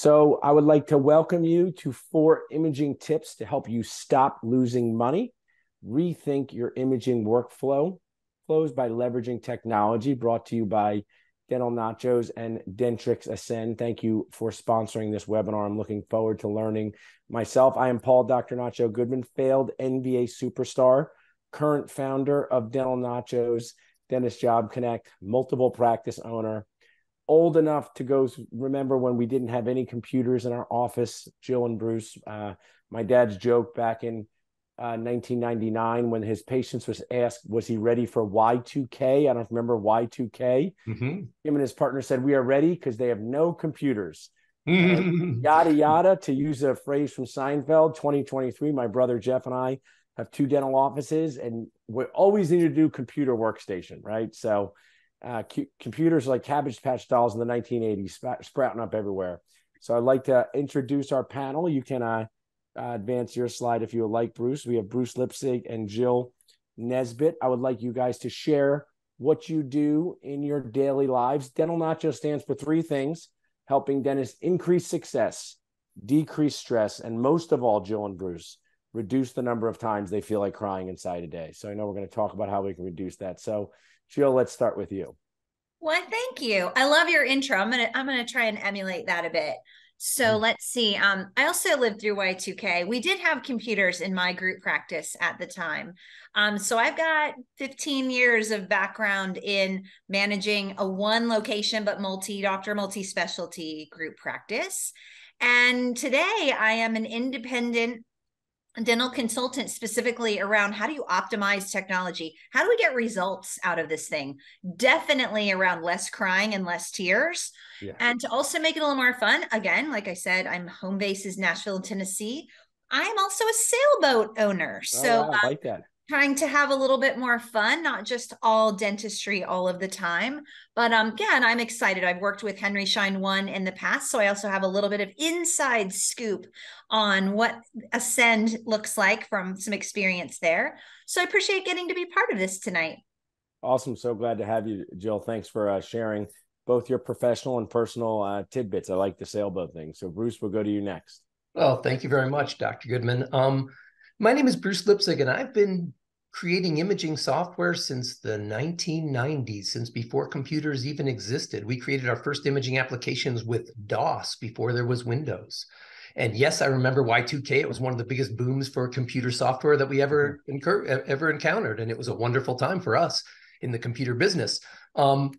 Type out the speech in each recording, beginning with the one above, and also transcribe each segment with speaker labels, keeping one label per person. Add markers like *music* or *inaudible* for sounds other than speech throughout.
Speaker 1: So, I would like to welcome you to four imaging tips to help you stop losing money, rethink your imaging workflow flows by leveraging technology. Brought to you by Dental Nachos and Dentrix Ascend. Thank you for sponsoring this webinar. I'm looking forward to learning myself. I am Paul Dr. Nacho Goodman, failed NBA superstar, current founder of Dental Nachos, Dentist Job Connect, multiple practice owner old enough to go remember when we didn't have any computers in our office jill and bruce uh, my dad's joke back in uh, 1999 when his patients was asked was he ready for y2k i don't remember y2k mm-hmm. him and his partner said we are ready because they have no computers. Yada yada to use a phrase from seinfeld 2023 my brother jeff and i have two dental offices and we always need to do computer workstation right? So uh, computers like Cabbage Patch dolls in the 1980s sp- sprouting up everywhere. So I'd like to introduce our panel. You can uh, uh, advance your slide if you would like, Bruce. We have Bruce Lipsig and Jill Nesbitt. I would like you guys to share what you do in your daily lives. Dental Nacho stands for three things helping dentists increase success, decrease stress, and most of all, Jill and Bruce, reduce the number of times they feel like crying inside a day. So I know we're going to talk about how we can reduce that. So Jill, let's start with you.
Speaker 2: Well, thank you. I love your intro. I'm gonna I'm gonna try and emulate that a bit. So mm-hmm. let's see. Um, I also lived through Y2K. We did have computers in my group practice at the time. Um, so I've got 15 years of background in managing a one location but multi-doctor, multi-specialty group practice. And today I am an independent dental consultant specifically around how do you optimize technology? How do we get results out of this thing? Definitely around less crying and less tears. Yeah. And to also make it a little more fun, again, like I said, I'm home base is Nashville, Tennessee. I'm also a sailboat owner. Oh, so
Speaker 1: wow, I like that
Speaker 2: trying to have a little bit more fun, not just all dentistry all of the time. But um, again, I'm excited. I've worked with Henry Schein One in the past, so I also have a little bit of inside scoop on what Ascend looks like from some experience there. So I appreciate getting to be part of this tonight.
Speaker 1: Awesome. So glad to have you, Jill. Thanks for uh, sharing both your professional and personal uh, tidbits. I like the sailboat thing. So Bruce, we'll go to you next.
Speaker 3: Well, thank you very much, Dr. Goodman. Um, my name is Bruce Lipsig, and I've been creating imaging software since the 1990s, since before computers even existed. We created our first imaging applications with DOS before there was Windows. And yes, I remember Y2K. It was one of the biggest booms for computer software that we ever incur- ever encountered, and it was a wonderful time for us in the computer business. Um,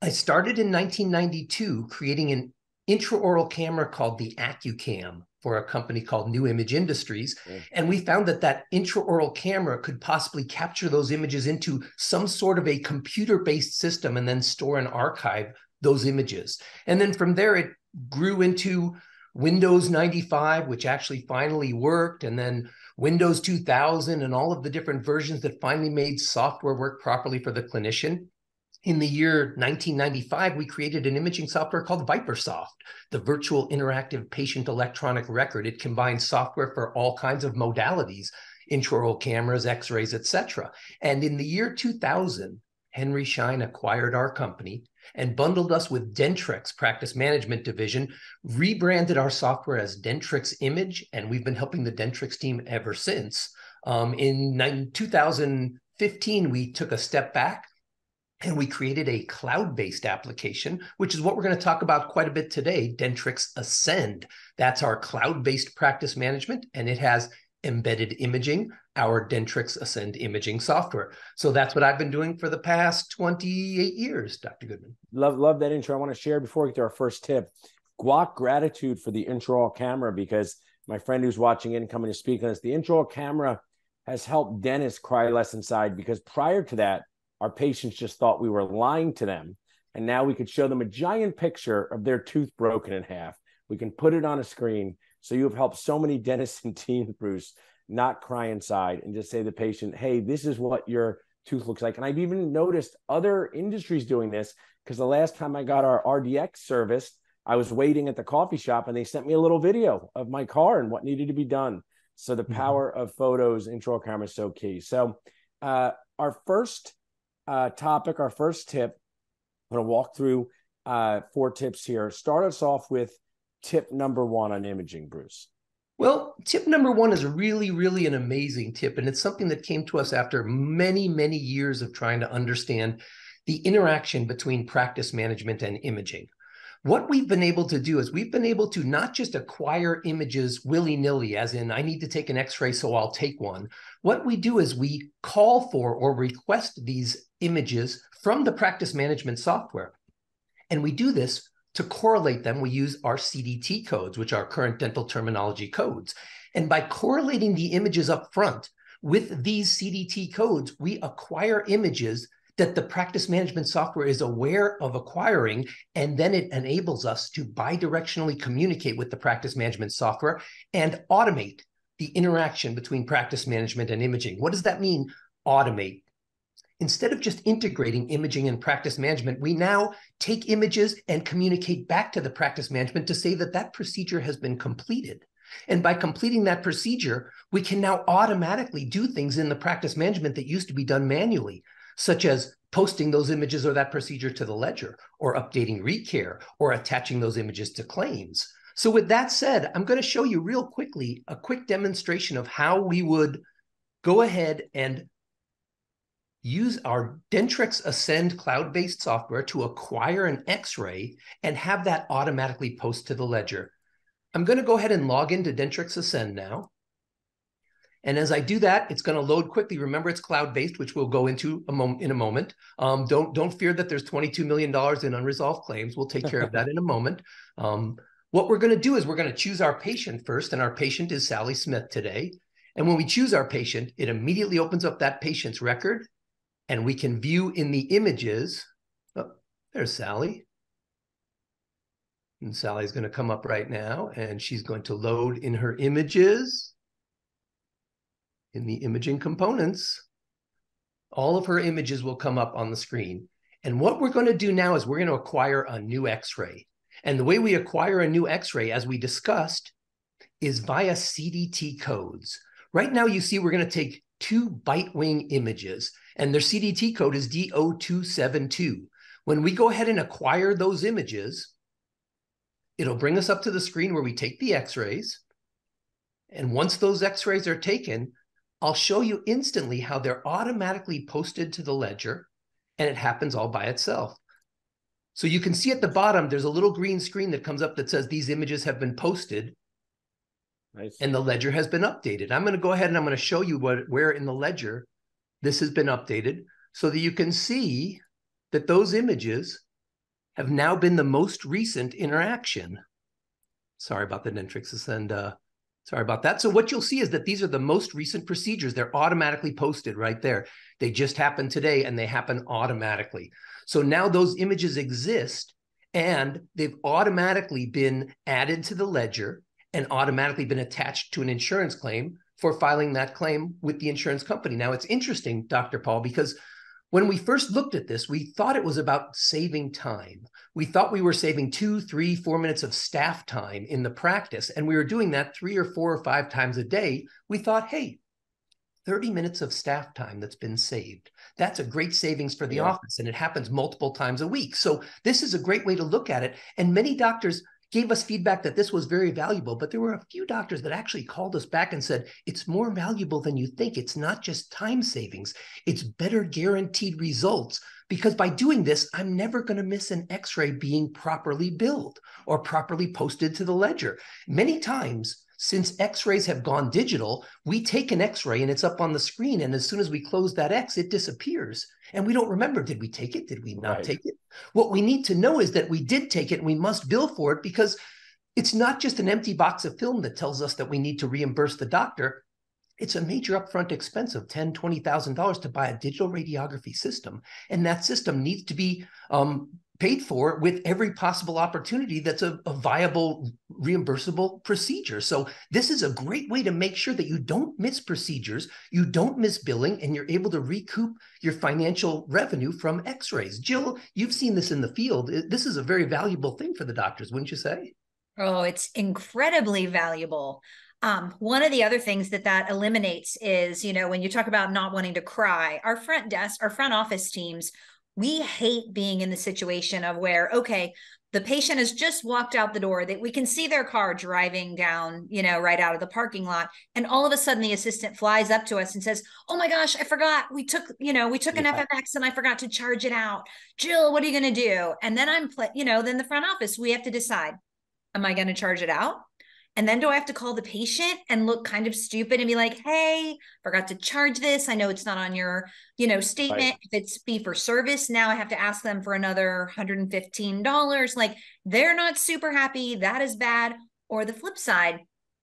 Speaker 3: I started in 1992 creating an intraoral camera called the AcuCam for a company called New Image Industries. Mm. And we found that that intraoral camera could possibly capture those images into some sort of a computer based system and then store and archive those images. And then from there, it grew into Windows 95, which actually finally worked, and then Windows 2000 and all of the different versions that finally made software work properly for the clinician in the year 1995, we created an imaging software called ViperSoft, the virtual interactive patient electronic record. It combines software for all kinds of modalities, intraoral cameras, x-rays, etc. And in the year 2000, Henry Schein acquired our company and bundled us with Dentrix practice management division, rebranded our software as Dentrix Image, and we've been helping the Dentrix team ever since. Um, in 2015, we took a step back and we created a cloud-based application, which is what we're going to talk about quite a bit today, Dentrix Ascend. That's our cloud-based practice management, and it has embedded imaging, our Dentrix Ascend imaging software. So that's what I've been doing for the past 28 years, Dr. Goodman.
Speaker 1: Love, love that intro. I want to share before we get to our first tip. Guac gratitude for the intro camera because my friend who's watching in coming to speak on this, the intro camera has helped dentists cry less inside because prior to that, our patients just thought we were lying to them. And now we could show them a giant picture of their tooth broken in half. We can put it on a screen. So you have helped so many *laughs* dentists and teens, Bruce, not cry inside and just say to the patient, hey, this is what your tooth looks like. And I've even noticed other industries doing this because the last time I got our RDX service, I was waiting at the coffee shop and they sent me a little video of my car and what needed to be done. So the mm-hmm. power mm-hmm. of photos, intro camera is so key. So uh, our first uh, topic, our first tip, I'm going to walk through uh, four tips here. Start us off with tip number one on imaging, Bruce?
Speaker 3: Well, tip number one is really, really an amazing tip. And it's something that came to us after many, many years of trying to understand the interaction between practice management and imaging. What we've been able to do is we've been able to not just acquire images willy nilly, as in, I need to take an x ray, so I'll take one. What we do is we call for or request these images from the practice management software. And we do this to correlate them. We use our CDT codes, which are current dental terminology codes. And by correlating the images up front with these CDT codes, we acquire images that the practice management software is aware of acquiring, and then it enables us to bidirectionally communicate with the practice management software and automate the interaction between practice management and imaging. What does that mean? Automate. Instead of just integrating imaging and practice management, we now take images and communicate back to the practice management to say that that procedure has been completed. And by completing that procedure, we can now automatically do things in the practice management that used to be done manually such as posting those images or that procedure to the ledger, or updating ReCare, or attaching those images to claims. So, with that said, I'm going to show you real quickly a quick demonstration of how we would go ahead and use our Dentrix Ascend cloud based software to acquire an x ray and have that automatically post to the ledger. I'm going to go ahead and log into Dentrix Ascend now. And as I do that, it's going to load quickly. Remember, it's cloud-based, which we'll go into a moment in a moment. Um, don't don't fear that there's 22 million dollars in unresolved claims. We'll take care of that *laughs* in a moment. Um, what we're going to do is we're going to choose our patient first, and our patient is Sally Smith today. And when we choose our patient, it immediately opens up that patient's record, and we can view in the images. Oh, there's Sally. And Sally's going to come up right now, and she's going to load in her images in the imaging components, all of her images will come up on the screen. And what we're going to do now is we're going to acquire a new X-ray. And the way we acquire a new X-ray, as we discussed, is via CDT codes. Right now, you see we're going to take two bite wing images, and their CDT code is D0272. When we go ahead and acquire those images, it'll bring us up to the screen where we take the X-rays. And once those X-rays are taken, I'll show you instantly how they're automatically posted to the ledger and it happens all by itself. So you can see at the bottom, there's a little green screen that comes up that says these images have been posted nice. and the ledger has been updated. I'm going to go ahead and I'm going to show you what where in the ledger this has been updated so that you can see that those images have now been the most recent interaction. Sorry about the Dentrix Ascend uh, Sorry about that. So what you'll see is that these are the most recent procedures. They're automatically posted right there. They just happened today and they happen automatically. So now those images exist and they've automatically been added to the ledger and automatically been attached to an insurance claim for filing that claim with the insurance company. Now it's interesting, Dr. Paul, because when we first looked at this, we thought it was about saving time. We thought we were saving two, three, four minutes of staff time in the practice, and we were doing that three or four or five times a day. We thought, hey, 30 minutes of staff time that's been saved. That's a great savings for the yeah. office, and it happens multiple times a week. So, this is a great way to look at it. And many doctors gave us feedback that this was very valuable, but there were a few doctors that actually called us back and said, it's more valuable than you think. It's not just time savings, it's better guaranteed results. Because by doing this, I'm never going to miss an x ray being properly billed or properly posted to the ledger. Many times, since x-rays have gone digital we take an x-ray and it's up on the screen and as soon as we close that x it disappears. And we don't remember did we take it? Did we not right. take it? What we need to know is that we did take it and we must bill for it because it's not just an empty box of film that tells us that we need to reimburse the doctor it's a major upfront expense of ten, twenty thousand dollars to buy a digital radiography system, and that system needs to be um, paid for with every possible opportunity that's a, a, viable reimbursable procedure. So this is a great way to make sure that you don't miss procedures, you don't miss billing, and you're able to recoup your financial revenue from x-rays. Jill, you've seen this in the field. This is a very valuable thing for the doctors, wouldn't you say?
Speaker 2: Oh, it's incredibly valuable. Um, one of the other things that that eliminates is, you know, when you talk about not wanting to cry, our front desk, our front office teams we hate being in the situation of where, okay, the patient has just walked out the door that we can see their car driving down you know right out of the parking lot and all of a sudden the assistant flies up to us and says oh my gosh i forgot. We took you know we took an FMX and i forgot to charge it out. Jill what are you going to do? And then i'm you know then the front office we have to decide am i going to charge it out and then do I have to call the patient and look kind of stupid and be like, hey, forgot to charge this. I know it's not on your, you know, statement. Right. If it's fee for service, now I have to ask them for another $115. Like they're not super happy. That is bad. Or the flip side,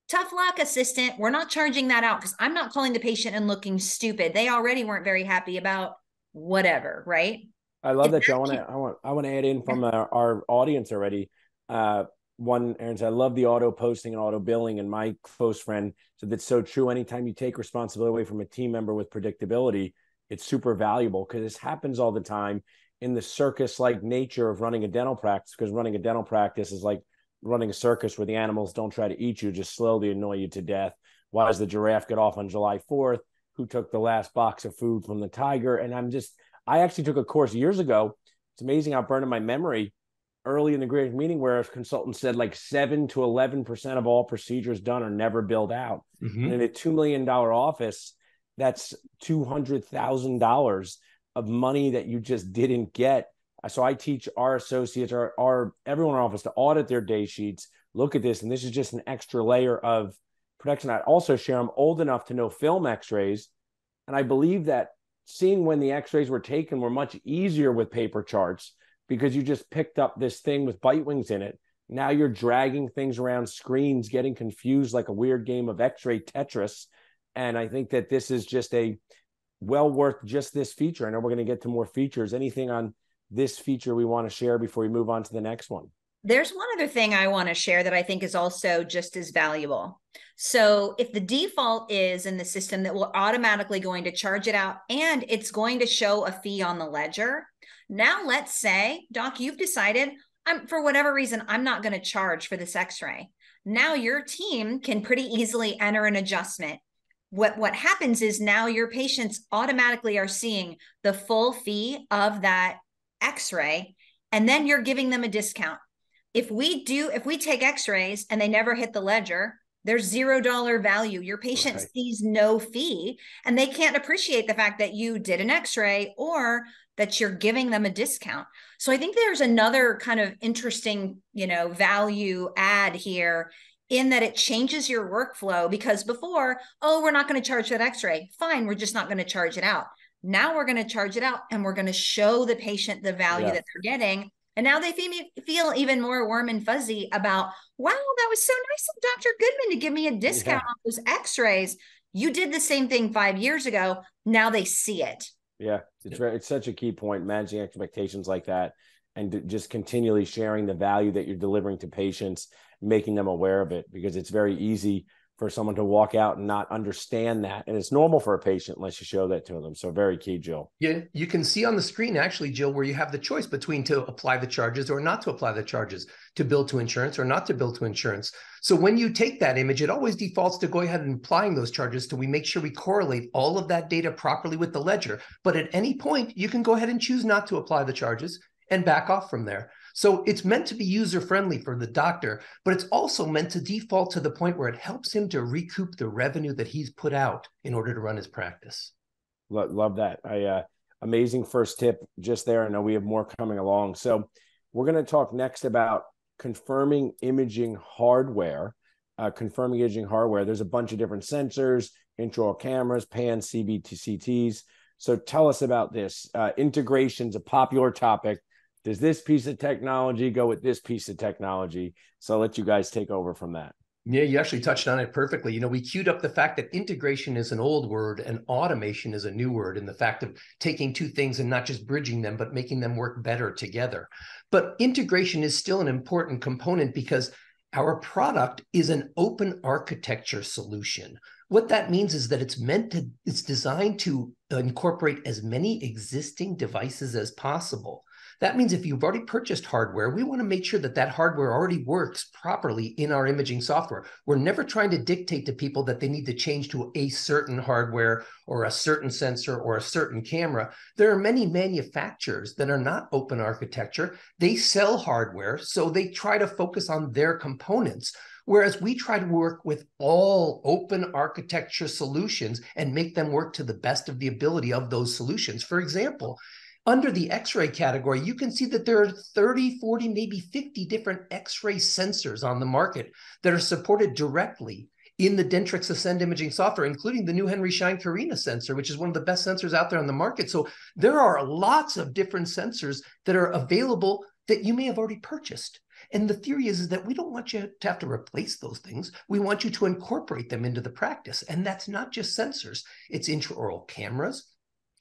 Speaker 2: tough luck assistant. We're not charging that out because I'm not calling the patient and looking stupid. They already weren't very happy about whatever, right?
Speaker 1: I love that, Joe. I want to I want I want to add in from our, our audience already. Uh, one Aaron said, I love the auto posting and auto billing. And my close friend said that's so true. Anytime you take responsibility away from a team member with predictability, it's super valuable because this happens all the time in the circus like nature of running a dental practice, because running a dental practice is like running a circus where the animals don't try to eat you, just slowly annoy you to death. Why does the giraffe get off on July 4th? Who took the last box of food from the tiger? And I'm just, I actually took a course years ago. It's amazing how burned in my memory early in the great meeting where a consultant said like seven to 11% of all procedures done are never billed out. Mm-hmm. And in a $2 million office, that's $200,000 of money that you just didn't get. So I teach our associates, our, our everyone in our office to audit their day sheets, look at this. And this is just an extra layer of protection. I also share I'm old enough to know film x-rays. And I believe that seeing when the x-rays were taken were much easier with paper charts because you just picked up this thing with bite wings in it. Now you're dragging things around screens, getting confused like a weird game of X-ray Tetris. And I think that this is just a well worth just this feature. I know we're going to get to more features. Anything on this feature we want to share before we move on to the next one?
Speaker 2: There's one other thing I want to share that I think is also just as valuable. So, if the default is in the system that we're automatically going to charge it out and it's going to show a fee on the ledger, now, let's say, Doc, you've decided I'm for whatever reason, I'm not going to charge for this x ray. Now, your team can pretty easily enter an adjustment. What, what happens is now your patients automatically are seeing the full fee of that x ray, and then you're giving them a discount. If we do, if we take x rays and they never hit the ledger, there's zero dollar value. Your patient right. sees no fee and they can't appreciate the fact that you did an x ray or that you're giving them a discount. So I think there's another kind of interesting, you know, value add here in that it changes your workflow because before, oh, we're not going to charge that x-ray. Fine, we're just not going to charge it out. Now we're going to charge it out and we're going to show the patient the value yeah. that they're getting. And now they feel even more warm and fuzzy about, wow, that was so nice of Dr. Goodman to give me a discount yeah. on those x-rays. You did the same thing five years ago. Now they see it.
Speaker 1: Yeah, it's very, it's such a key point managing expectations like that and just continually sharing the value that you're delivering to patients, making them aware of it because it's very easy for someone to walk out and not understand that. And it's normal for a patient unless you show that to them. So very key, Jill.
Speaker 3: Yeah, you can see on the screen actually, Jill, where you have the choice between to apply the charges or not to apply the charges, to bill to insurance or not to bill to insurance. So when you take that image, it always defaults to go ahead and applying those charges so we make sure we correlate all of that data properly with the ledger. But at any point, you can go ahead and choose not to apply the charges and back off from there. So it's meant to be user friendly for the doctor, but it's also meant to default to the point where it helps him to recoup the revenue that he's put out in order to run his practice.
Speaker 1: Love, love that. I uh, amazing first tip just there. I know we have more coming along. So we're going to talk next about confirming imaging hardware. Uh, confirming imaging hardware. There's a bunch of different sensors, intraoral cameras, pan, CBCT, So tell us about this. Uh, integration's a popular topic does this piece of technology go with this piece of technology? So I'll let you guys take over from that.
Speaker 3: Yeah, you actually touched on it perfectly. You know, we queued up the fact that integration is an old word and automation is a new word, and the fact of taking two things and not just bridging them, but making them work better together. But integration is still an important component because our product is an open architecture solution. What that means is that it's meant to, it's designed to incorporate as many existing devices as possible. That means if you've already purchased hardware, we want to make sure that that hardware already works properly in our imaging software. We're never trying to dictate to people that they need to change to a certain hardware or a certain sensor or a certain camera. There are many manufacturers that are not open architecture. They sell hardware, so they try to focus on their components. Whereas we try to work with all open architecture solutions and make them work to the best of the ability of those solutions. For example, under the X-ray category, you can see that there are 30, 40, maybe 50 different X-ray sensors on the market that are supported directly in the Dentrix Ascend imaging software, including the new Henry Schein Carina sensor, which is one of the best sensors out there on the market. So there are lots of different sensors that are available that you may have already purchased. And the theory is, is that we don't want you to have to replace those things. We want you to incorporate them into the practice. And that's not just sensors, it's intraoral cameras,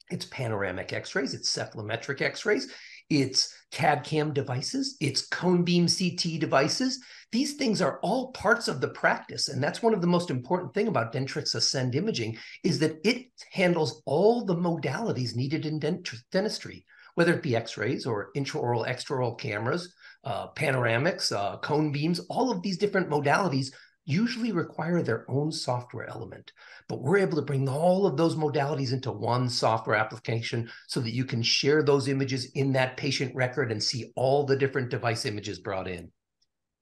Speaker 3: it's panoramic x-rays, it's cephalometric x-rays, it's CAD CAM devices, it's cone beam CT devices. These things are all parts of the practice. And that's one of the most important thing about Dentrix Ascend imaging is that it handles all the modalities needed in dent dentistry, whether it be x-rays or intraoral, extraoral cameras, uh, panoramics, uh, cone beams, all of these different modalities usually require their own software element. But we're able to bring all of those modalities into one software application so that you can share those images in that patient record and see all the different device images brought in.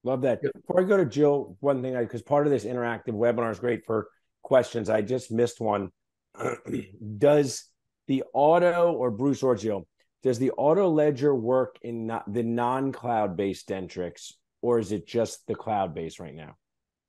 Speaker 1: Love that. Before I go to Jill, one thing, I because part of this interactive webinar is great for questions. I just missed one. *clears throat* Does the auto or Bruce or Jill, does the auto ledger work in not the non-cloud based Dentrix, or is it just the cloud based right now?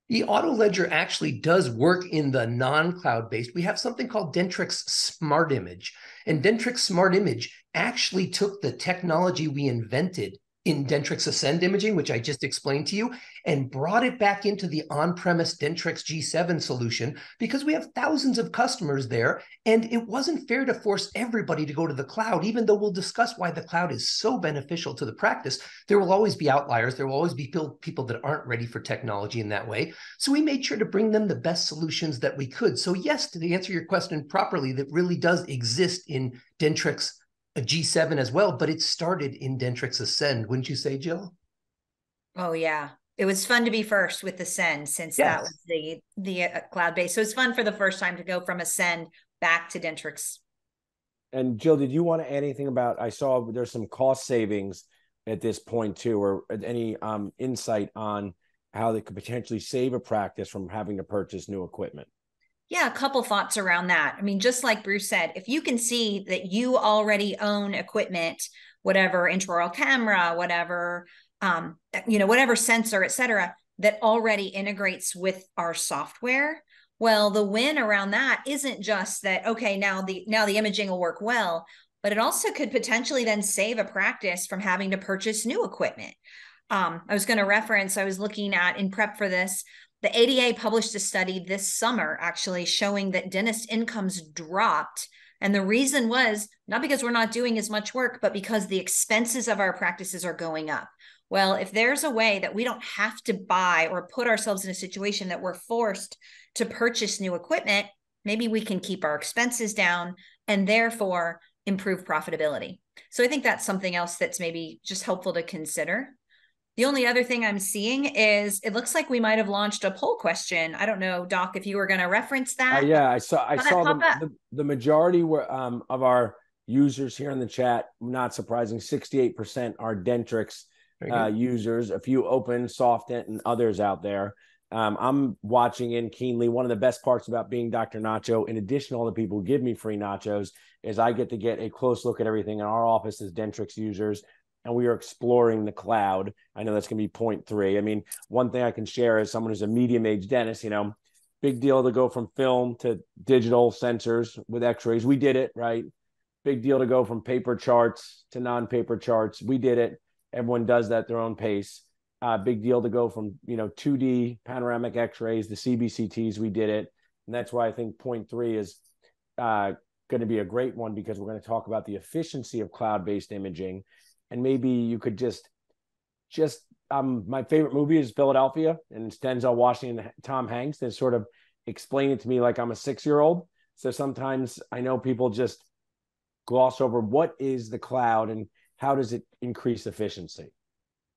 Speaker 3: The auto ledger actually does work in the non-cloud based. We have something called Dentrix Smart Image, and Dentrix Smart Image actually took the technology we invented in Dentrix Ascend imaging, which I just explained to you, and brought it back into the on-premise Dentrix G7 solution because we have thousands of customers there, and it wasn't fair to force everybody to go to the cloud, even though we'll discuss why the cloud is so beneficial to the practice. There will always be outliers. There will always be people that aren't ready for technology in that way. So we made sure to bring them the best solutions that we could. So yes, to answer your question properly, that really does exist in Dentrix a G7 as well, but it started in Dentrix Ascend, wouldn't you say, Jill?
Speaker 2: Oh yeah, it was fun to be first with Ascend since yes. that was the the uh, cloud base. So it's fun for the first time to go from Ascend back to Dentrix.
Speaker 1: And Jill, did you want to add anything about? I saw there's some cost savings at this point too, or any um, insight on how they could potentially save a practice from having to purchase new equipment.
Speaker 2: Yeah, a couple thoughts around that. I mean, just like Bruce said, if you can see that you already own equipment, whatever intraoral camera, whatever, um, you know, whatever sensor, et cetera, that already integrates with our software. Well, the win around that isn't just that, okay, now the now the imaging will work well, but it also could potentially then save a practice from having to purchase new equipment. Um, I was going to reference, I was looking at in prep for this, the ADA published a study this summer actually showing that dentist incomes dropped. And the reason was not because we're not doing as much work, but because the expenses of our practices are going up. Well, if there's a way that we don't have to buy or put ourselves in a situation that we're forced to purchase new equipment, maybe we can keep our expenses down and therefore improve profitability. So I think that's something else that's maybe just helpful to consider. The only other thing I'm seeing is it looks like we might have launched a poll question. I don't know, Doc, if you were going to reference that.
Speaker 1: Uh, yeah, I saw. I saw the, the, the, majority were um, of our users here in the chat. Not surprising, 68% are Dentrix uh, users. A few open, SoftDent, and others out there. Um, I'm watching in keenly. One of the best parts about being Dr. Nacho, in addition to all the people who give me free nachos, is I get to get a close look at everything in our office is Dentrix users and we are exploring the cloud. I know that's going to be point three. I mean, one thing I can share as someone who's a medium age dentist, you know, big deal to go from film to digital sensors with x-rays. We did it, right? Big deal to go from paper charts to non-paper charts. We did it. Everyone does that at their own pace. Uh, big deal to go from, you know, 2D panoramic x-rays, the CBCTs, we did it. And that's why I think point three is uh, going to be a great one because we're going to talk about the efficiency of cloud-based imaging and maybe you could just just um my favorite movie is Philadelphia and it's Denzel Washington Tom Hanks and sort of explain it to me like I'm a 6-year-old so sometimes I know people just gloss over what is the cloud and how does it increase efficiency?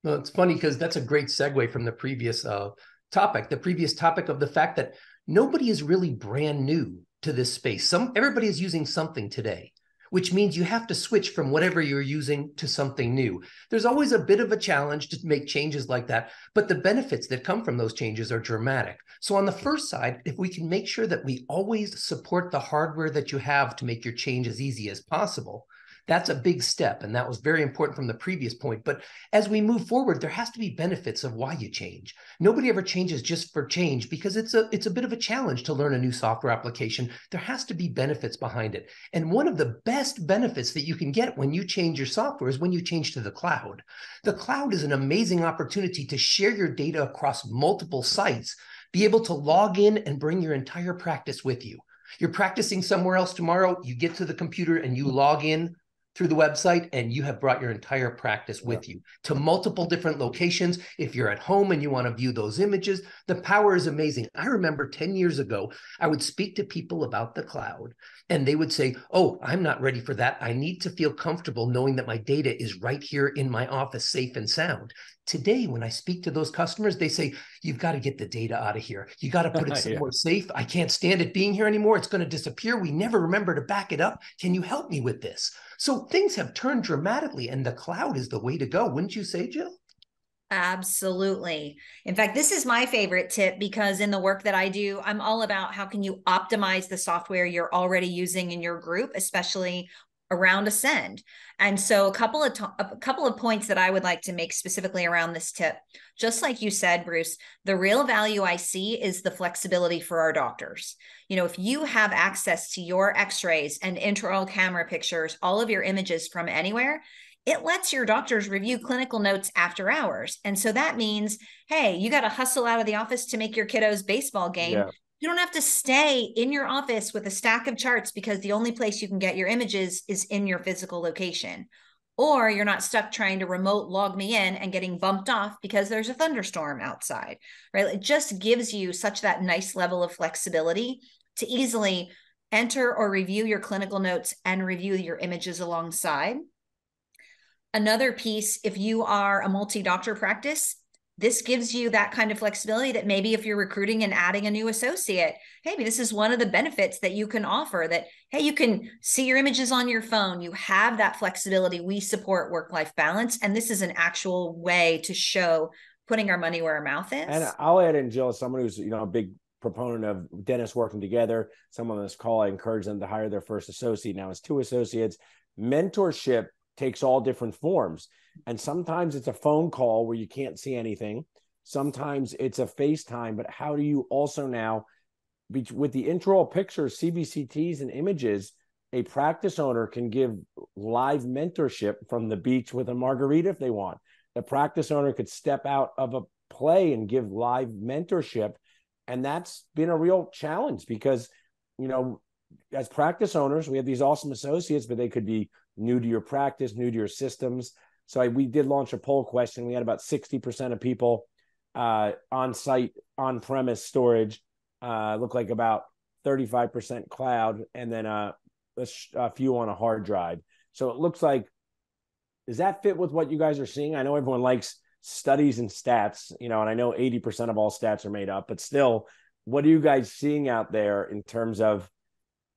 Speaker 3: Well, it's funny because that's a great segue from the previous uh, topic, the previous topic of the fact that nobody is really brand new to this space. Some everybody is using something today which means you have to switch from whatever you're using to something new. There's always a bit of a challenge to make changes like that, but the benefits that come from those changes are dramatic. So, on the first side, if we can make sure that we always support the hardware that you have to make your change as easy as possible, that's a big step. And that was very important from the previous point. But as we move forward, there has to be benefits of why you change. Nobody ever changes just for change because it's a it's a bit of a challenge to learn a new software application. There has to be benefits behind it. And one of the best benefits that you can get when you change your software is when you change to the cloud. The cloud is an amazing opportunity to share your data across multiple sites, be able to log in and bring your entire practice with you. You're practicing somewhere else tomorrow, you get to the computer and you log in through the website and you have brought your entire practice with you to multiple different locations. If you're at home and you want to view those images, the power is amazing. I remember 10 years ago, I would speak to people about the cloud and they would say, Oh, I'm not ready for that. I need to feel comfortable knowing that my data is right here in my office, safe and sound. Today, when I speak to those customers, they say, You've got to get the data out of here. You got to put it *laughs* somewhere yeah. safe. I can't stand it being here anymore. It's going to disappear. We never remember to back it up. Can you help me with this? So things have turned dramatically, and the cloud is the way to go, wouldn't you say, Jill?
Speaker 2: Absolutely. In fact, this is my favorite tip because in the work that I do, I'm all about how can you optimize the software you're already using in your group, especially around Ascend. And so a couple of to- a couple of points that I would like to make specifically around this tip. Just like you said, Bruce, the real value I see is the flexibility for our doctors. You know, if you have access to your x-rays and intraoral camera pictures, all of your images from anywhere, it lets your doctors review clinical notes after hours. And so that means, hey, you got to hustle out of the office to make your kiddo's baseball game. Yeah. You don't have to stay in your office with a stack of charts because the only place you can get your images is in your physical location. Or you're not stuck trying to remote LogMeIn and getting bumped off because there's a thunderstorm outside, right? It just gives you such that nice level of flexibility to easily enter or review your clinical notes and review your images alongside. Another piece, if you are a multi doctor practice, this gives you that kind of flexibility that maybe if you're recruiting and adding a new associate, maybe this is one of the benefits that you can offer that, hey, you can see your images on your phone. You have that flexibility. We support work life balance. And this is an actual way to show putting our money where our mouth is.
Speaker 1: And I'll add in, Jill, someone who's, you know, a big proponent of dentists working together. Someone on this call, I encourage them to hire their first associate. Now it's two associates. Mentorship takes all different forms. And sometimes it's a phone call where you can't see anything. Sometimes it's a FaceTime. But how do you also now, with the intro pictures, CBCTs, and images, a practice owner can give live mentorship from the beach with a margarita if they want. The practice owner could step out of a play and give live mentorship. And that's been a real challenge because, you know, as practice owners, we have these awesome associates, but they could be new to your practice, new to your systems. So I, we did launch a poll question. We had about 60% of people uh, on site, on premise storage, uh, look like about 35% cloud, and then uh, a, a few on a hard drive. So it looks like, does that fit with what you guys are seeing? I know everyone likes studies and stats, you know, and I know 80% of all stats are made up, but still, what are you guys seeing out there in terms of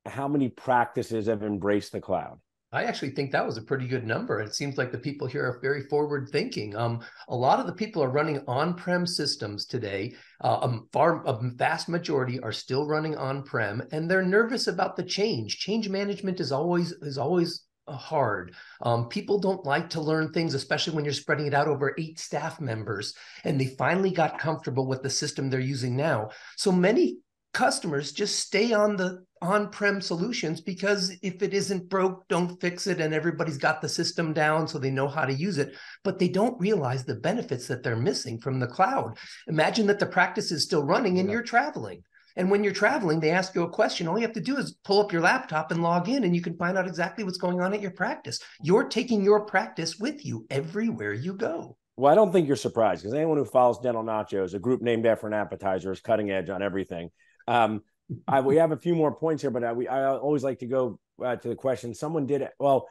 Speaker 1: how many practices have embraced the cloud?
Speaker 3: I actually think that was a pretty good number. It seems like the people here are very forward thinking. Um, a lot of the people are running on-prem systems today. Uh, a, far, a vast majority are still running on-prem, and they're nervous about the change. Change management is always is always uh, hard. Um, people don't like to learn things, especially when you're spreading it out over eight staff members. And they finally got comfortable with the system they're using now. So many customers just stay on the on-prem solutions because if it isn't broke don't fix it and everybody's got the system down so they know how to use it. But they don't realize the benefits that they're missing from the cloud. Imagine that the practice is still running and yeah. you're traveling. And when you're traveling they ask you a question. All you have to do is pull up your laptop and log in and you can find out exactly what's going on at your practice. You're taking your practice with you everywhere you go.
Speaker 1: Well, I don't think you're surprised because anyone who follows Dental Nachos, a group named after an appetizer, is cutting edge on everything. Um, I, we have a few more points here, but I, we, I always like to go uh, to the question. Someone did it. Well,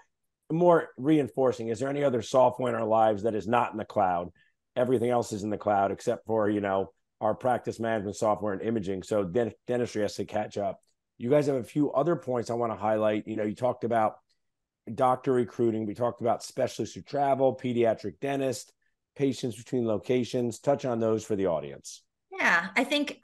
Speaker 1: more reinforcing, is there any other software in our lives that is not in the cloud? Everything else is in the cloud except for, you know, our practice management software and imaging. So dentistry has to catch up. You guys have a few other points I want to highlight. You know, you talked about doctor recruiting. We talked about specialists who travel, pediatric dentist, patients between locations. Touch on those for the audience.
Speaker 2: Yeah, I think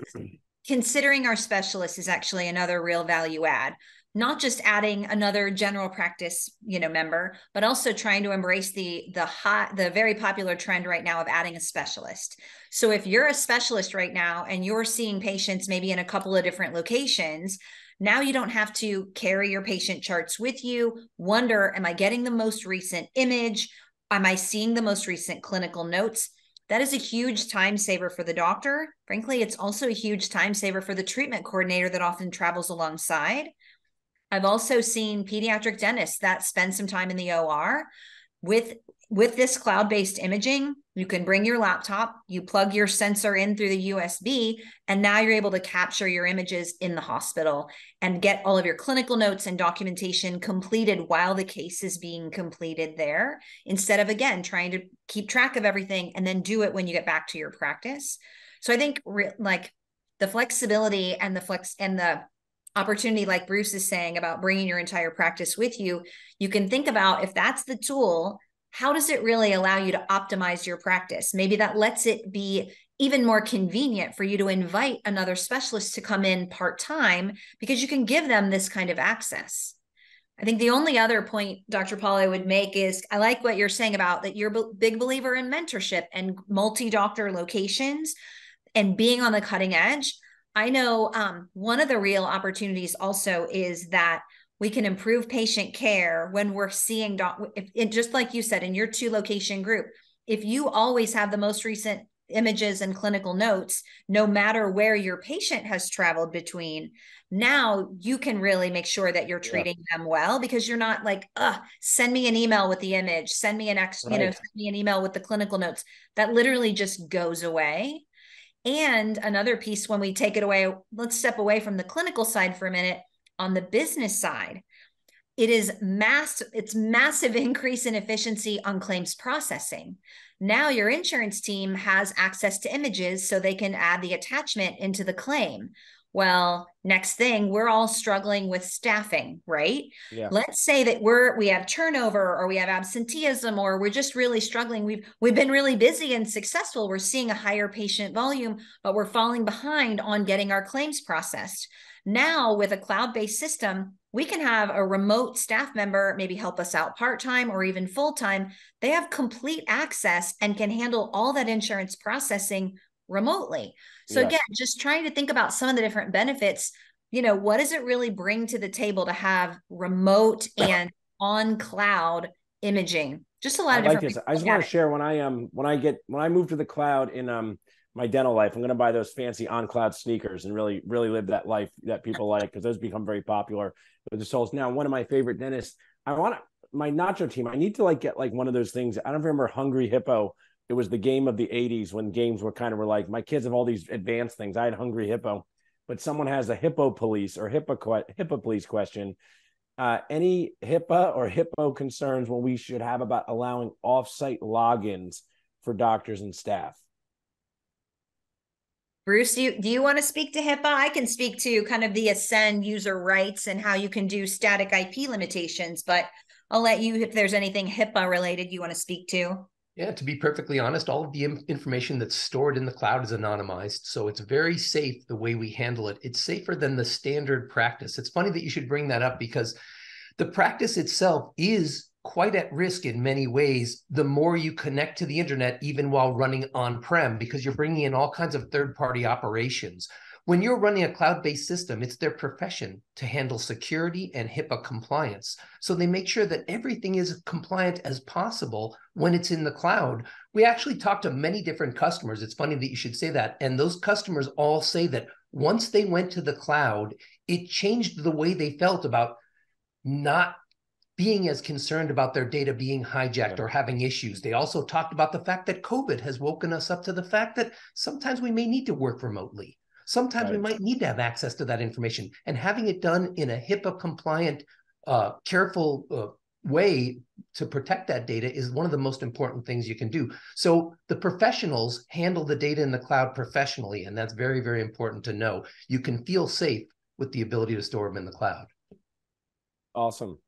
Speaker 2: considering our specialists is actually another real value add not just adding another general practice you know member but also trying to embrace the the hot the very popular trend right now of adding a specialist. So if you're a specialist right now and you're seeing patients maybe in a couple of different locations now you don't have to carry your patient charts with you wonder am i getting the most recent image? Am i seeing the most recent clinical notes that is a huge time saver for the doctor. Frankly, it's also a huge time saver for the treatment coordinator that often travels alongside. I've also seen pediatric dentists that spend some time in the OR with with this cloud-based imaging, you can bring your laptop, you plug your sensor in through the USB, and now you're able to capture your images in the hospital and get all of your clinical notes and documentation completed while the case is being completed there, instead of again trying to keep track of everything and then do it when you get back to your practice. So I think re- like the flexibility and the flex and the opportunity like Bruce is saying about bringing your entire practice with you, you can think about if that's the tool how does it really allow you to optimize your practice? Maybe that lets it be even more convenient for you to invite another specialist to come in part time because you can give them this kind of access. I think the only other point, Dr. Paul, I would make is I like what you're saying about that you're a big believer in mentorship and multi doctor locations and being on the cutting edge. I know um, one of the real opportunities also is that we can improve patient care when we're seeing doc if, it, just like you said in your two location group if you always have the most recent images and clinical notes no matter where your patient has traveled between now you can really make sure that you're treating yeah. them well because you're not like uh send me an email with the image send me an ex right. you know send me an email with the clinical notes that literally just goes away and another piece when we take it away let's step away from the clinical side for a minute on the business side it is mass it's massive increase in efficiency on claims processing. Now your insurance team has access to images so they can add the attachment into the claim well next thing we're all struggling with staffing right yeah. let's say that we're we have turnover or we have absenteeism or we're just really struggling we've we've been really busy and successful we're seeing a higher patient volume but we're falling behind on getting our claims processed now, with a cloud based system, we can have a remote staff member maybe help us out part time or even full time. They have complete access and can handle all that insurance processing remotely. So, yes. again, just trying to think about some of the different benefits. You know, what does it really bring to the table to have remote *clears throat* and on cloud imaging? Just a lot I of like
Speaker 1: this. I just want to share when I um when I get when I move to the cloud in um my dental life. I'm going to buy those fancy on cloud sneakers and really, really live that life that people *laughs* like because those become very popular with the souls. Now, one of my favorite dentists, I want to, my nacho team, I need to like get like one of those things. I don't remember Hungry Hippo. It was the game of the 80s when games were kind of were like, my kids have all these advanced things. I had Hungry Hippo, but someone has a Hippo police or HIPAA, HIPAA police question. Uh, any HIPAA or Hippo concerns when we should have about allowing offsite logins for doctors and staff?
Speaker 2: Bruce, do you, do you want to speak to HIPAA? I can speak to kind of the Ascend user rights and how you can do static IP limitations, but I'll let you, if there's anything HIPAA related you want to speak to.
Speaker 3: Yeah, to be perfectly honest, all of the information that's stored in the cloud is anonymized. So it's very safe the way we handle it. It's safer than the standard practice. It's funny that you should bring that up because the practice itself is quite at risk in many ways the more you connect to the internet, even while running on prem, because you're bringing in all kinds of third party operations. When you're running a cloud based system, it's their profession to handle security and HIPAA compliance. So they make sure that everything is compliant as possible when it's in the cloud. We actually talked to many different customers. It's funny that you should say that. And those customers all say that once they went to the cloud, it changed the way they felt about not being as concerned about their data being hijacked yeah. or having issues. They also talked about the fact that COVID has woken us up to the fact that sometimes we may need to work remotely. Sometimes right. we might need to have access to that information. And having it done in a HIPAA compliant, uh, careful uh, way to protect that data is one of the most important things you can do. So the professionals handle the data in the cloud professionally, and that's very, very important to know. You can feel safe with the ability to store them in the cloud.
Speaker 1: Awesome.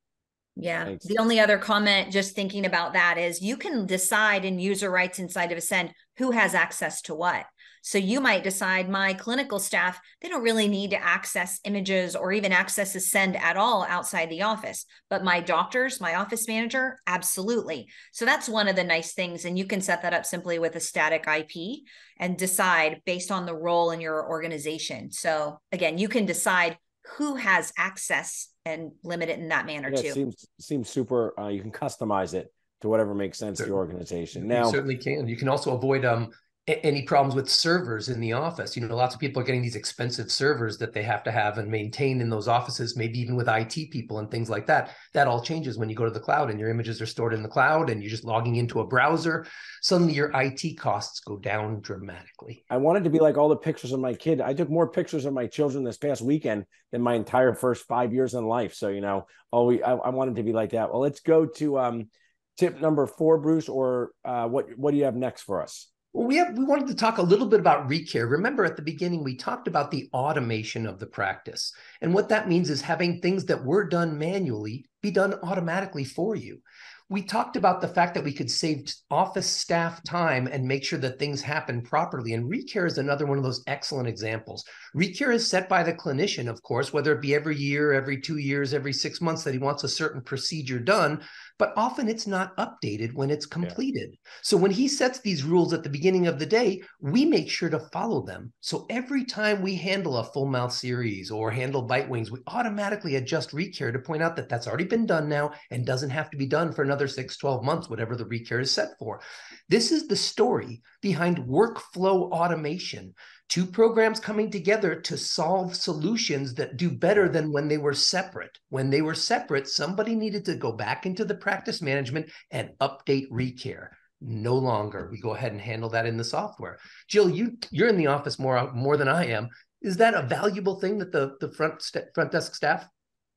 Speaker 2: Yeah. Thanks. The only other comment, just thinking about that, is you can decide in user rights inside of Ascend who has access to what. So you might decide my clinical staff, they don't really need to access images or even access Ascend at all outside the office. But my doctors, my office manager, absolutely. So that's one of the nice things. And you can set that up simply with a static IP and decide based on the role in your organization. So again, you can decide who has access and limit it in that manner yeah, too.
Speaker 1: seems seems super. Uh, you can customize it to whatever makes sense to your organization. Now,
Speaker 3: you certainly can. You can also avoid um any problems with servers in the office. You know, lots of people are getting these expensive servers that they have to have and maintain in those offices, maybe even with IT people and things like that. That all changes when you go to the cloud and your images are stored in the cloud and you're just logging into a browser. Suddenly your IT costs go down dramatically.
Speaker 1: I wanted to be like all the pictures of my kid. I took more pictures of my children this past weekend than my entire first five years in life. So, you know, always I, I wanted to be like that. Well, let's go to um tip number four, Bruce, or uh, what what do you have next for us?
Speaker 3: Well, we have we wanted to talk a little bit about ReCare. Remember at the beginning we talked about the automation of the practice. And what that means is having things that were done manually be done automatically for you we talked about the fact that we could save office staff time and make sure that things happen properly. And ReCare is another one of those excellent examples. ReCare is set by the clinician, of course, whether it be every year, every two years, every six months that he wants a certain procedure done, but often it's not updated when it's completed. Yeah. So when he sets these rules at the beginning of the day, we make sure to follow them. So every time we handle a full mouth series or handle bite wings, we automatically adjust ReCare to point out that that's already been done now and doesn't have to be done for another another six, 12 months, whatever the ReCare is set for. This is the story behind workflow automation. Two programs coming together to solve solutions that do better than when they were separate. When they were separate, somebody needed to go back into the practice management and update ReCare no longer. We go ahead and handle that in the software. Jill, you you're in the office more more than I am. Is that a valuable thing that the the front front desk staff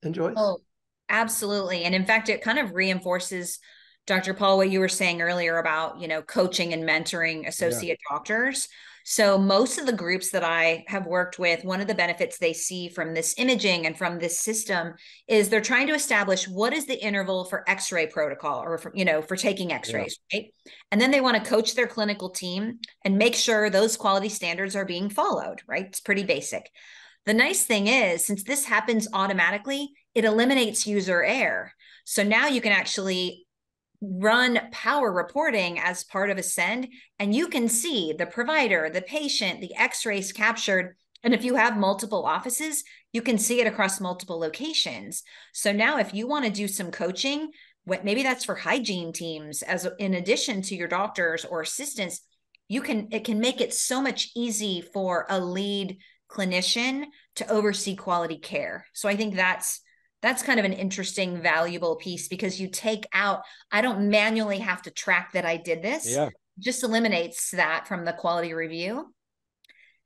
Speaker 3: enjoys?
Speaker 2: Oh, Absolutely. And in fact, it kind of reinforces Dr. Paul, what you were saying earlier about, you know, coaching and mentoring associate yeah. doctors. So most of the groups that I have worked with, one of the benefits they see from this imaging and from this system is they're trying to establish what is the interval for x-ray protocol or for, you know, for taking x-rays, yeah. right? And then they want to coach their clinical team and make sure those quality standards are being followed, right? It's pretty basic. The nice thing is, since this happens automatically, it eliminates user error. So now you can actually run power reporting as part of Ascend, and you can see the provider, the patient, the x rays captured. And if you have multiple offices, you can see it across multiple locations. So now, if you want to do some coaching, what maybe that's for hygiene teams, as in addition to your doctors or assistants, you can it can make it so much easy for a lead clinician to oversee quality care. So I think that's that's kind of an interesting valuable piece because you take out I don't manually have to track that I did this.
Speaker 1: Yeah.
Speaker 2: Just eliminates that from the quality review.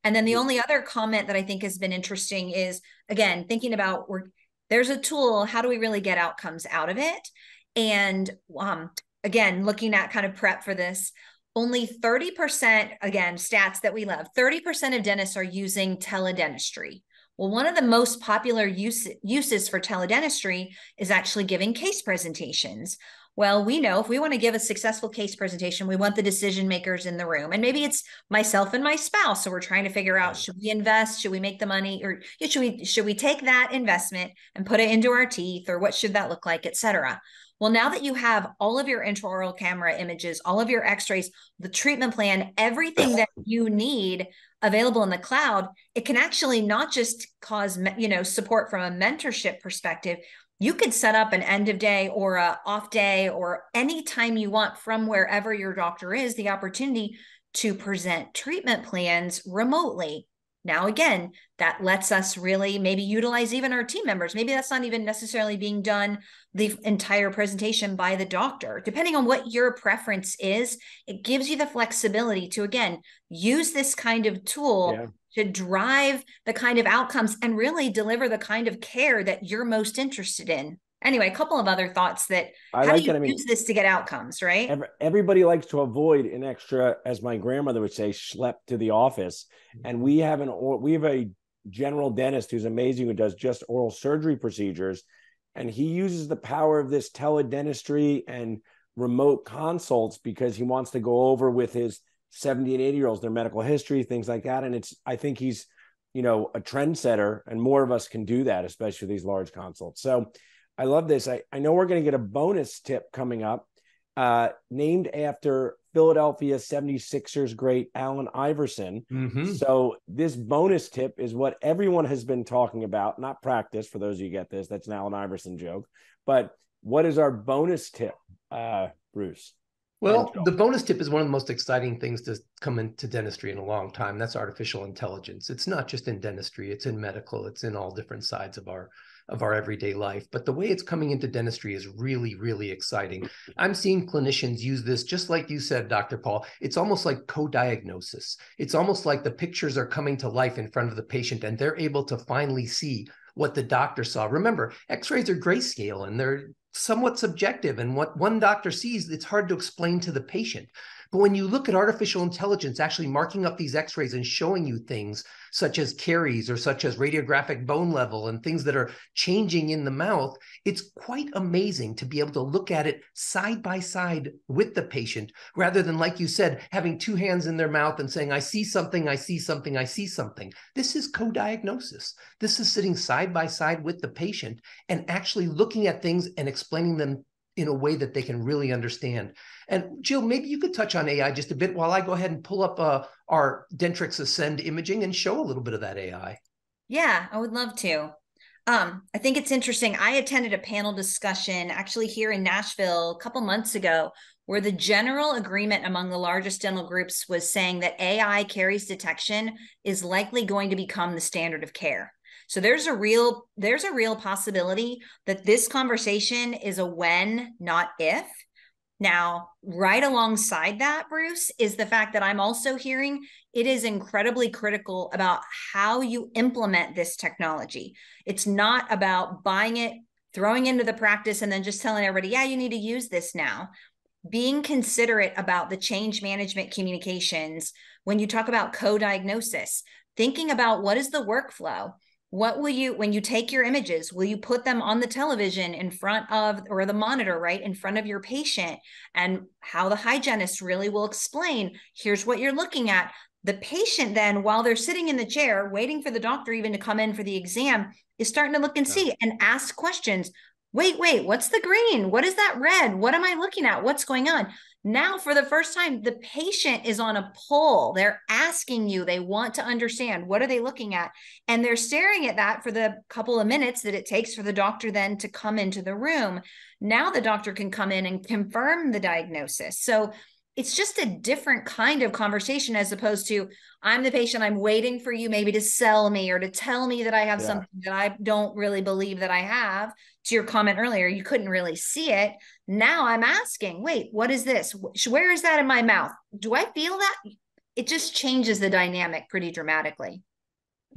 Speaker 2: And then the only other comment that I think has been interesting is again thinking about we're there's a tool how do we really get outcomes out of it and um again looking at kind of prep for this only 30%, again, stats that we love, 30% of dentists are using teledentistry. Well, one of the most popular use, uses for teledentistry is actually giving case presentations. Well, we know if we want to give a successful case presentation, we want the decision makers in the room. And maybe it's myself and my spouse. So we're trying to figure out should we invest? Should we make the money? Or should we should we take that investment and put it into our teeth? Or what should that look like, et cetera? Well, now that you have all of your intraoral camera images, all of your x rays, the treatment plan, everything that you need available in the cloud, it can actually not just cause, you know, support from a mentorship perspective. You could set up an end of day or a off day or any time you want from wherever your doctor is the opportunity to present treatment plans remotely now, again, that lets us really maybe utilize even our team members. Maybe that's not even necessarily being done the entire presentation by the doctor. Depending on what your preference is, it gives you the flexibility to, again, use this kind of tool yeah. to drive the kind of outcomes and really deliver the kind of care that you're most interested in. Anyway, a couple of other thoughts that
Speaker 1: I
Speaker 2: how
Speaker 1: like
Speaker 2: do you
Speaker 1: it. I mean,
Speaker 2: use this to get outcomes, right?
Speaker 1: Every, everybody likes to avoid an extra, as my grandmother would say, schlep to the office. Mm-hmm. And we have an or- we have a general dentist who's amazing who does just oral surgery procedures, and he uses the power of this teledentistry and remote consults because he wants to go over with his 70 and 80 year olds their medical history, things like that. And it's I think he's you know a trendsetter, and more of us can do that, especially these large consults. So I love this. I, I know we're going to get a bonus tip coming up, uh, named after Philadelphia 76ers great Allen Iverson.
Speaker 3: Mhm.
Speaker 1: So this bonus tip is what everyone has been talking about, not practice for those of you get this. That's an Allen Iverson joke. But what is our bonus tip, uh, Bruce?
Speaker 3: Well, the bonus tip is one of the most exciting things to come into dentistry in a long time. That's artificial intelligence. It's not just in dentistry, it's in medical, it's in all different sides of our of our everyday life. But the way it's coming into dentistry is really, really exciting. Mm-hmm. I'm seeing clinicians use this just like you said, Dr. Paul. It's almost like co-diagnosis. It's almost like the pictures are coming to life in front of the patient and they're able to finally see what the doctor saw. Remember, x-rays are grayscale and they're somewhat subjective and what one doctor sees it's hard to explain to the patient but when you look at artificial intelligence actually marking up these x-rays and showing you things such as caries or such as radiographic bone level and things that are changing in the mouth it's quite amazing to be able to look at it side by side with the patient rather than like you said having two hands in their mouth and saying i see something i see something i see something this is co-diagnosis this is sitting side by side with the patient and actually looking at things and explaining them in a way that they can really understand. And Jill, maybe you could touch on AI just a bit while I go ahead and pull up uh, our Dentrix Ascend imaging and show a little bit of that AI.
Speaker 2: Yeah, I would love to. Um, I think it's interesting. I attended a panel discussion actually here in Nashville a couple months ago where the general agreement among the largest dental groups was saying that AI caries detection is likely going to become the standard of care. So there's a real there's a real possibility that this conversation is a when, not if. Now, right alongside that, Bruce, is the fact that I'm also hearing it is incredibly critical about how you implement this technology. It's not about buying it, throwing into the practice, and then just telling everybody, yeah, you need to use this now. Being considerate about the change management communications when you talk about co diagnosis, thinking about what is the workflow what will you when you take your images will you put them on the television in front of or the monitor right in front of your patient? And how the hygienist really will explain here's what you're looking at. The patient then while they're sitting in the chair waiting for the doctor even to come in for the exam is starting to look and see and ask questions. Wait wait what's the green? What is that red? What am i looking at? What's going on now, for the first time, the patient is on a pull. They're asking you, they want to understand what are they looking at? And they're staring at that for the couple of minutes that it takes for the doctor then to come into the room. Now the doctor can come in and confirm the diagnosis. So it's just a different kind of conversation as opposed to I'm the patient, I'm waiting for you maybe to sell me or to tell me that I have
Speaker 1: Yeah.
Speaker 2: something that I don't really believe that I have. To your comment earlier, you couldn't really see it. Now I'm asking, wait, what is this? Where is that in my mouth? Do I feel that? It just changes the dynamic pretty dramatically.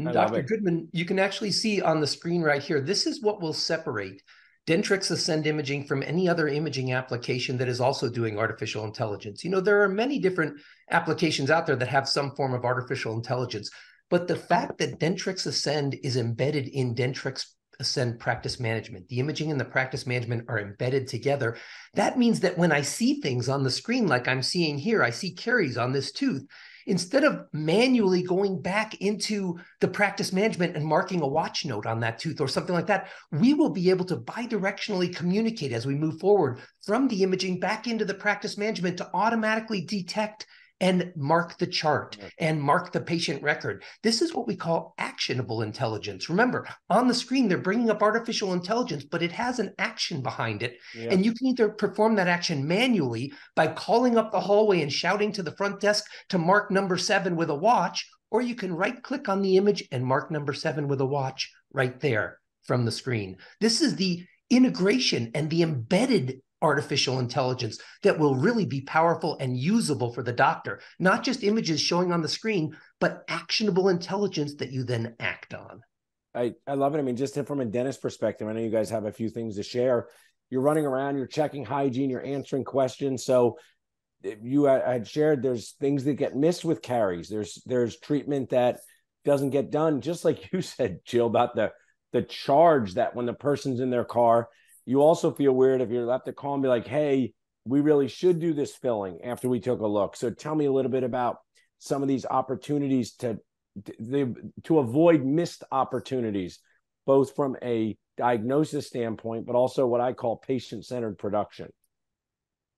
Speaker 3: Dr.
Speaker 1: it.
Speaker 3: Goodman, you can actually see on the screen right here, this is what will separate Dentrix Ascend imaging from any other imaging application that is also doing artificial intelligence. You know, there are many different applications out there that have some form of artificial intelligence, but the fact that Dentrix Ascend is embedded in Dentrix Ascend practice management, the imaging and the practice management are embedded together. That means that when I see things on the screen, like I'm seeing here, I see caries on this tooth, instead of manually going back into the practice management and marking a watch note on that tooth or something like that, we will be able to bidirectionally communicate as we move forward from the imaging back into the practice management to automatically detect and mark the chart
Speaker 1: mm.
Speaker 3: and mark the patient record. This is what we call actionable intelligence. Remember, on the screen, they're bringing up artificial intelligence, but it has an action behind it.
Speaker 1: Yeah.
Speaker 3: And you can either perform that action manually by calling up the hallway and shouting to the front desk to mark number seven with a watch, or you can right click on the image and mark number seven with a watch right there from the screen. This is the integration and the embedded artificial intelligence that will really be powerful and usable for the doctor, not just images showing on the screen, but actionable intelligence that you then act on.
Speaker 1: I, I love it. I mean, just from a dentist perspective, I know you guys have a few things to share. You're running around, you're checking hygiene, you're answering questions. So you had shared there's things that get missed with caries. There's there's treatment that doesn't get done. Just like *laughs* you said, Jill, about the the charge that when the person's in their car, you also feel weird if you're left to call and be like, hey, we really should do this filling after we took a look. So tell me a little bit about some of these opportunities to to, avoid missed opportunities, both from a diagnosis standpoint, but also what I call patient centered production.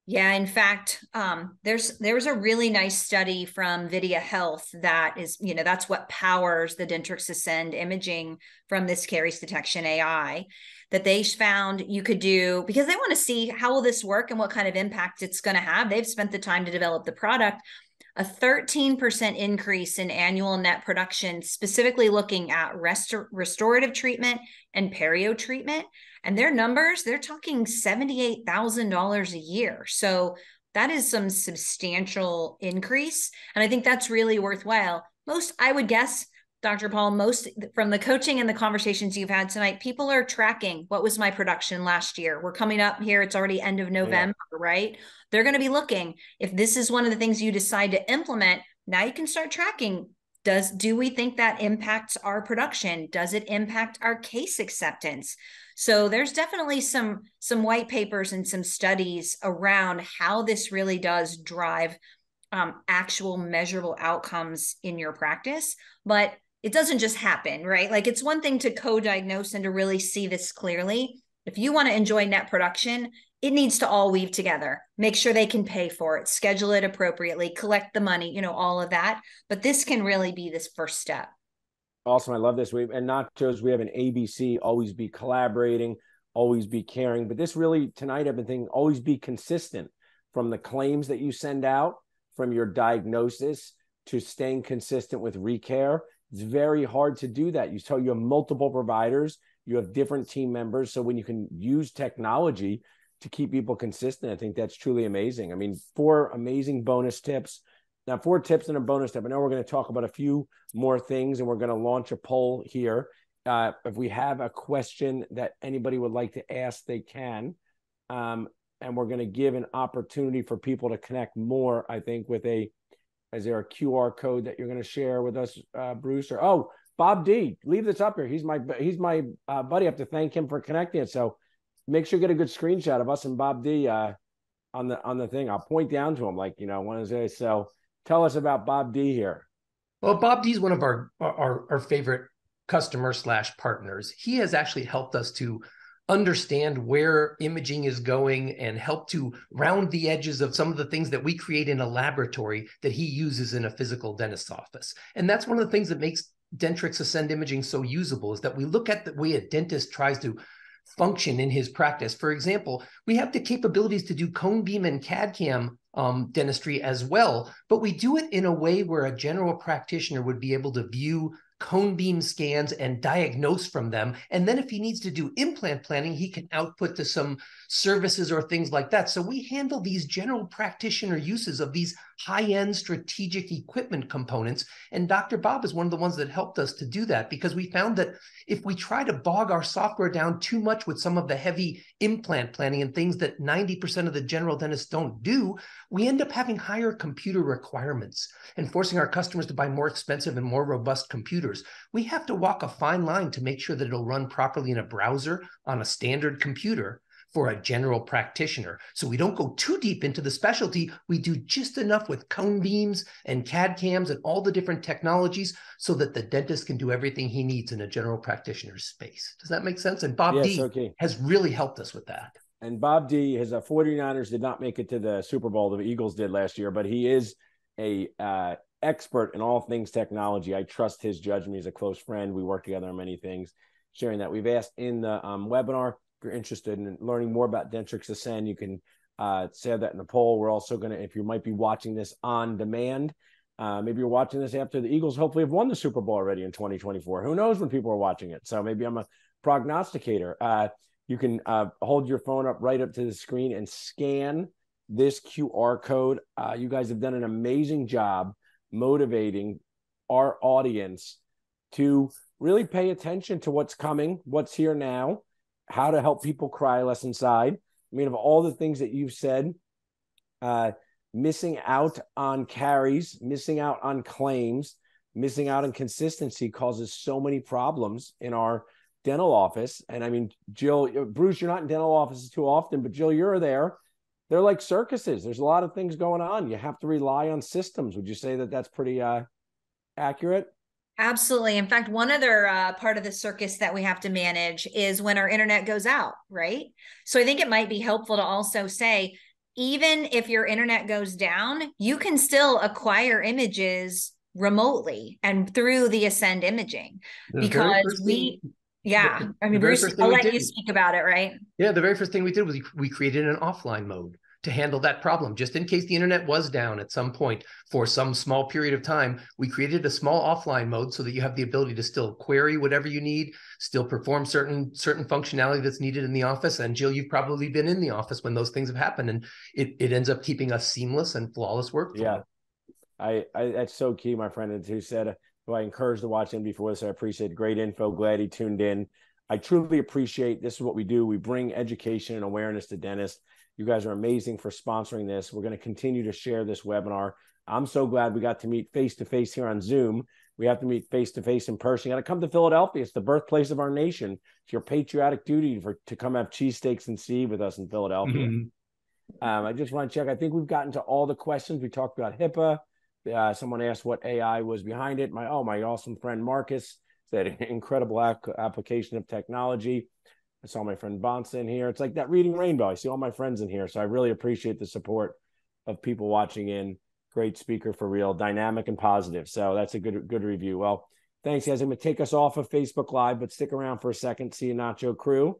Speaker 2: Yeah, in fact, um, there's there's a really nice study from Videa Health that is, you know, that's what powers the Dentrix Ascend imaging from this caries detection AI that they found you could do because they want to see how will this work and what kind of impact it's going to have. They've spent the time to develop the product. A 13% increase in annual net production, specifically looking at restor- restorative treatment and perio treatment and their numbers they're talking $78,000 a year. So that is some substantial increase and I think that's really worthwhile. Most I would guess Dr. Paul, most from the coaching and the conversations you've had tonight, people are tracking what was my production last year. We're coming up here, it's already end of November, yeah. right? They're going to be looking. If this is one of the things you decide to implement, now you can start tracking does do we think that impacts our production does it impact our case acceptance so there's definitely some some white papers and some studies around how this really does drive um, actual measurable outcomes in your practice but it doesn't just happen right like it's one thing to co-diagnose and to really see this clearly if you want to enjoy net production it needs to all weave together make sure they can pay for it schedule it appropriately collect the money you know all of that but this can really be this first step
Speaker 1: Awesome. I love this. We and not just we have an ABC, always be collaborating, always be caring. But this really tonight I've been thinking always be consistent from the claims that you send out, from your diagnosis to staying consistent with recare. It's very hard to do that. You tell you have multiple providers, you have different team members. So when you can use technology to keep people consistent, I think that's truly amazing. I mean, four amazing bonus tips now, four tips and a bonus tip. I know we're going to talk about a few more things and we're going to launch a poll here. Uh, if we have a question that anybody would like to ask, they can. Um, and we're going to give an opportunity for people to connect more, I think, with a, is there a QR code that you're going to share with us, uh, Bruce? Or, oh, Bob D, leave this up here. He's my, he's my uh, buddy. I have to thank him for connecting it. So make sure you get a good screenshot of us and Bob D uh, on the, on the thing. I'll point down to him like, you know, one of those. So, Tell us about Bob D here.
Speaker 3: Well, Bob D is one of our our, our favorite customer slash partners. He has actually helped us to understand where imaging is going and help to round the edges of some of the things that we create in a laboratory that he uses in a physical dentist's office. And that's one of the things that makes Dentrix Ascend imaging so usable is that we look at the way a dentist tries to function in his practice. For example, we have the capabilities to do cone beam and CAD CAM um, dentistry as well, but we do it in a way where a general practitioner would be able to view cone beam scans and diagnose from them. And then if he needs to do implant planning, he can output to some services or things like that. So we handle these general practitioner uses of these high-end strategic equipment components. And Dr. Bob is one of the ones that helped us to do that because we found that if we try to bog our software down too much with some of the heavy implant planning and things that 90% of the general dentists don't do, we end up having higher computer requirements and forcing our customers to buy more expensive and more robust computers. We have to walk a fine line to make sure that it'll run properly in a browser on a standard computer for a general practitioner. So we don't go too deep into the specialty. We do just enough with cone beams and CAD cams and all the different technologies so that the dentist can do everything he needs in a general practitioner's space. Does that make sense? And Bob yes, D okay. has really helped us with that.
Speaker 1: And Bob D, his uh, 49ers did not make it to the Super Bowl. The Eagles did last year, but he is a uh, expert in all things technology. I trust his judgment. He's a close friend. We work together on many things. Sharing that, we've asked in the um, webinar if you're interested in learning more about Dentrix Ascend, you can uh, say that in the poll. We're also going to, if you might be watching this on demand, uh, maybe you're watching this after the Eagles hopefully have won the Super Bowl already in 2024. Who knows when people are watching it? So maybe I'm a prognosticator. Uh, you can uh, hold your phone up right up to the screen and scan this QR code. Uh, you guys have done an amazing job motivating our audience to really pay attention to what's coming, what's here now, how to help people cry less inside. I mean, of all the things that you've said, uh, missing out on caries, missing out on claims, missing out on consistency causes so many problems in our dental office. And I mean, Jill, Bruce, you're not in dental offices too often, but Jill, you're there. They're like circuses. There's a lot of things going on. You have to rely on systems. Would you say that that's pretty uh, accurate?
Speaker 2: Absolutely. In fact, one other uh, part of the circus that we have to manage is when our internet goes out, right? So I think it might be helpful to also say, even if your internet goes down, you can still acquire images remotely and through the Ascend imaging the because we yeah, the, I mean, Bruce, I'll let did, you speak about it, right?
Speaker 3: Yeah, the very first thing we did was we created an offline mode to handle that problem. Just in case the internet was down at some point for some small period of time, we created a small offline mode so that you have the ability to still query whatever you need, still perform certain certain functionality that's needed in the office. And Jill, you've probably been in the office when those things have happened, and it it ends up keeping a seamless and flawless workflow.
Speaker 1: Yeah, I, I that's so key, my friend. who said who I encourage to watch him before this. I appreciate great info. Glad he tuned in. I truly appreciate this is what we do. We bring education and awareness to dentists. You guys are amazing for sponsoring this. We're going to continue to share this webinar. I'm so glad we got to meet face to face here on Zoom. We have to meet face to face in person. You got to come to Philadelphia. It's the birthplace of our nation. It's your patriotic duty for to come have cheesesteaks and see with us in Philadelphia. Mm-hmm. Um, I just want to check. I think we've gotten to all the questions. We talked about HIPAA. Uh, someone asked what AI was behind it. My oh, my awesome friend Marcus said *laughs* incredible application of technology. I saw my friend Bonson here. It's like that reading rainbow. I see all my friends in here, so I really appreciate the support of people watching in. Great speaker for real, dynamic and positive. So that's a good good review. Well, thanks guys. I'm gonna take us off of Facebook Live, but stick around for a second. See you, Nacho Crew.